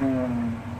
Mm-hmm.